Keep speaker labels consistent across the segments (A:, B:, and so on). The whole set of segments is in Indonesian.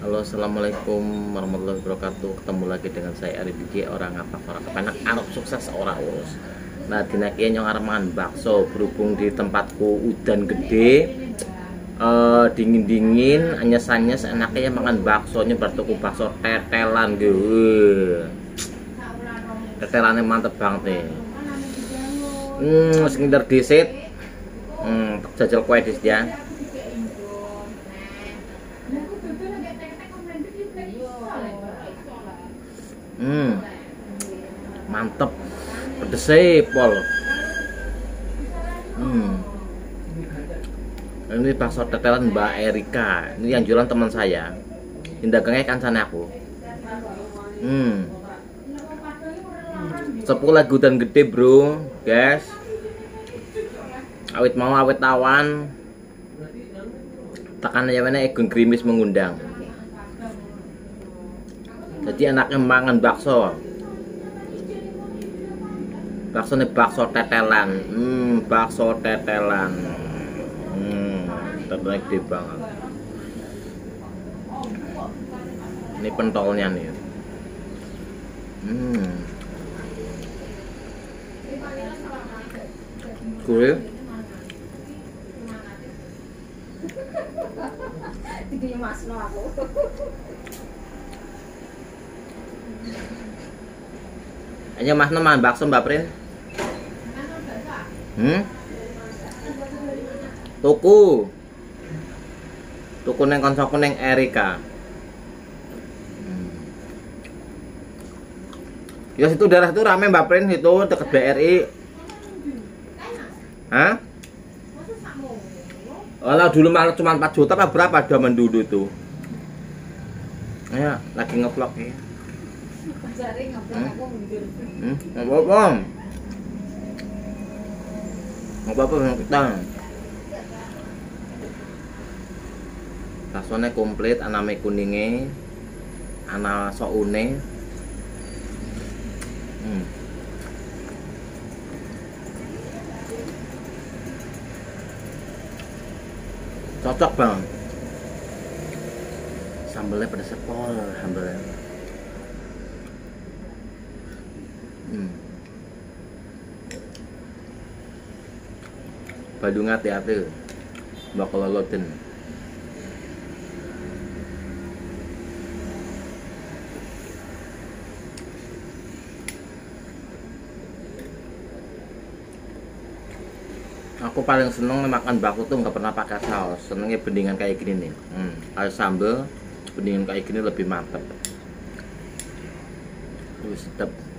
A: Halo assalamualaikum warahmatullahi wabarakatuh. Ketemu lagi dengan saya Ari Bigi Orang apa orang kepenak Arab sukses orang urus Nah dinaki yang arep mangan bakso Berhubung di tempatku udan gede eh, Dingin-dingin Anyes-anyes enaknya ya makan bakso Nyebar tuku bakso tetelan gitu Tetelannya mantep banget nih. Hmm, sekitar disit. Hmm, jajal kue dis ya Hmm. Mantep. Pedesnya pol. Hmm. Ini bakso tetelan Mbak Erika. Ini yang jualan teman saya. Ini dagangnya kan sana aku. Hmm. Sepuluh lagu dan gede bro, guys. Awit mau awit tawan. Tekan aja mana Egon Grimis mengundang jadi anaknya mangan bakso. Bakso nih bakso tetelan. Hmm bakso tetelan. Hmm tetelan gede banget. Ini pentolnya nih. Hmm. Gue
B: Di Mas no aku.
A: Ayo mas neman bakso mbak Prin Hmm? Tuku Tuku neng konsoku neng Erika hmm. Ya situ daerah itu rame mbak Prin itu deket BRI Hah? Walau dulu malah cuma 4 juta apa berapa zaman dulu tuh Ayo lagi ngevlog ya Hmm, nggak apa-apa. Nggak apa-apa sama kita. Baksonya komplit, aname kuningnya, ana soune. Hmm. Cocok bang. Sambelnya pada sepol, sambelnya. Hmm. Badung hati-hati bakal lolotin. Aku paling seneng makan bakso tuh nggak pernah pakai saus. Senengnya bendingan kayak gini nih. Hmm. Kalau sambel, bendingan kayak gini lebih mantep. Lebih sedap.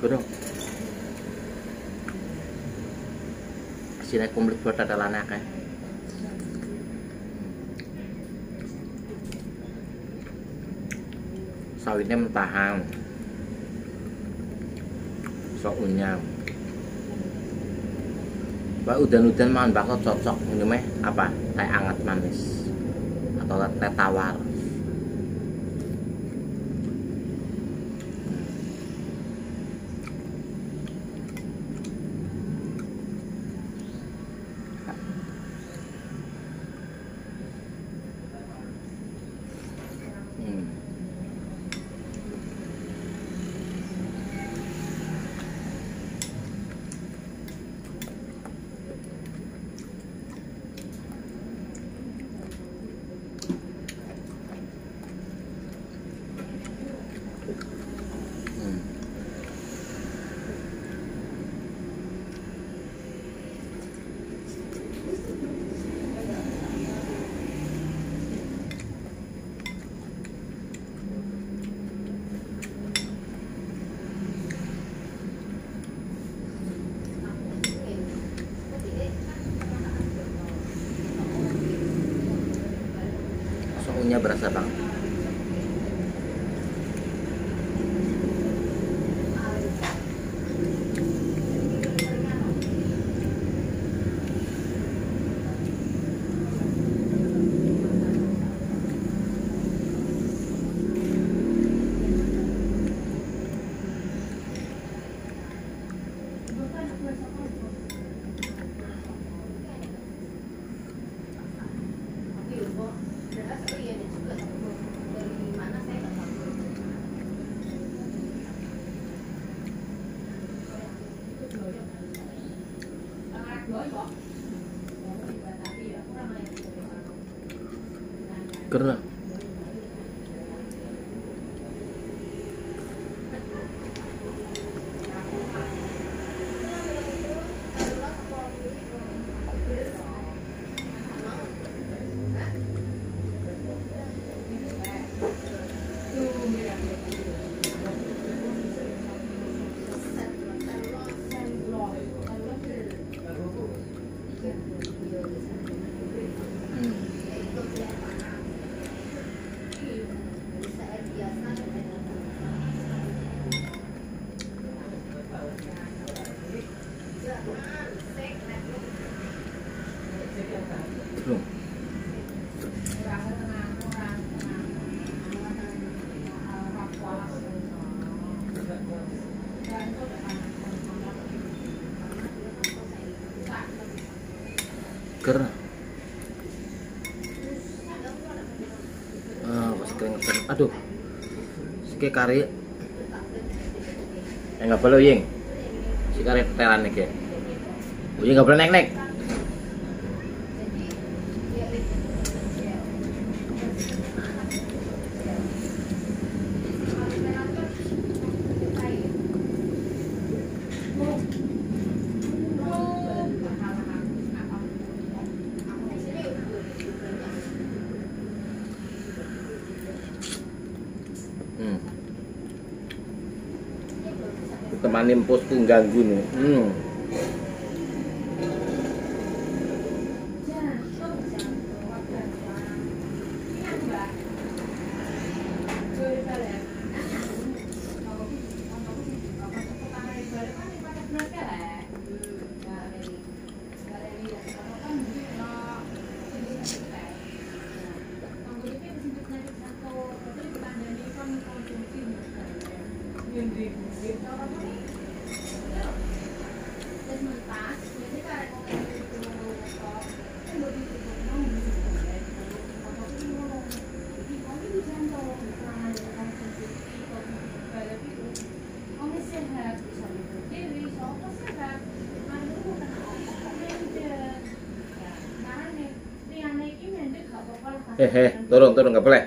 A: Gurung. Sini komplit buat tetelan akeh. Sawitnya mentahan. Sok unyam. Pak udan-udan makan bakso cocok ini apa? Teh anget manis atau teh tawar. Hmm. Hmm. Suhunya berasa banget.
C: Ger. Ger. Ah, pas keringetan. Aduh. Sike kari. Eh enggak boleh ying. Si kari tetelan iki. Ying enggak boleh nek-nek. Temani empusku ganggu nih. Hmm. Eh, eh, turun, turun, nggak boleh.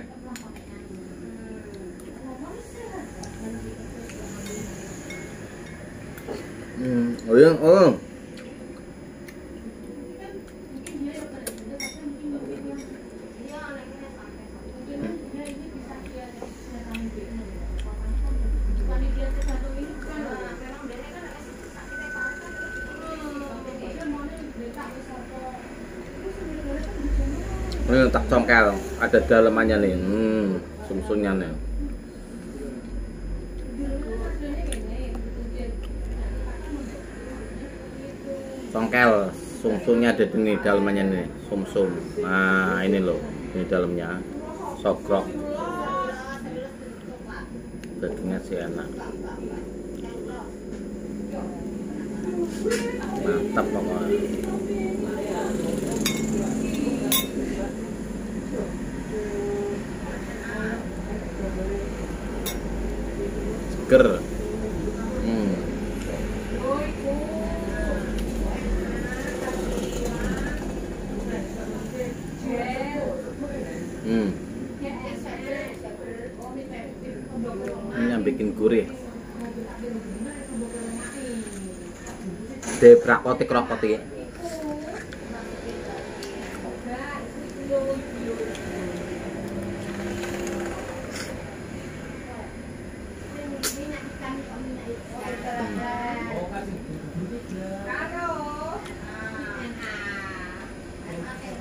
C: Hmm, oh iya, oh. Ini tak congkel, ada dalemannya nih. Hmm, sumsumnya nih. Congkel, sumsumnya ada di nih dalemannya nih, sumsum. Nah, ini loh, ini dalamnya. Sokrok. Dagingnya sih enak. Mantap pokoknya. Seger hmm. Hmm. ini yang bikin gurih de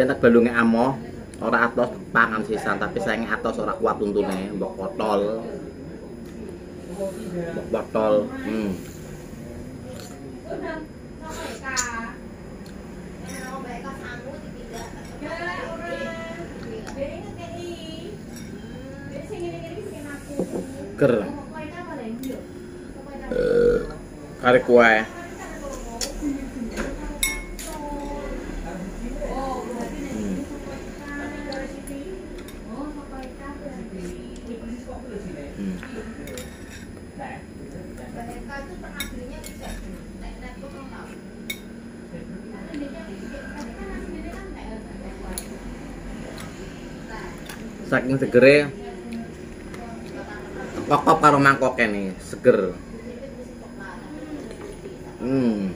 C: Cetak balungnya amo ora atos pangan sisan tapi sayangnya atos ora kuat untune mbok botol mbok botol hmm. ger kari kue saking segere. Kokop karo mangkoke nih seger. Hmm.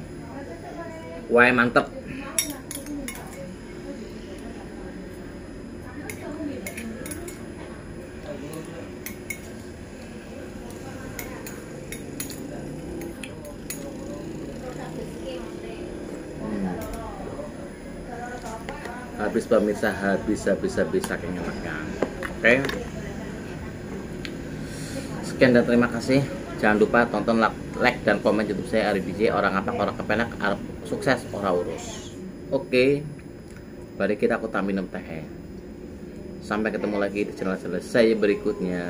C: Wae mantep. Hmm. habis pemirsa habis habis habis saking enaknya oke. Sekian dan terima kasih. Jangan lupa tonton like dan komen youtube saya Ari DJ orang apa orang kepenak Arab sukses orang urus. Oke. Mari kita aku tamin teh. Sampai ketemu lagi di channel channel saya berikutnya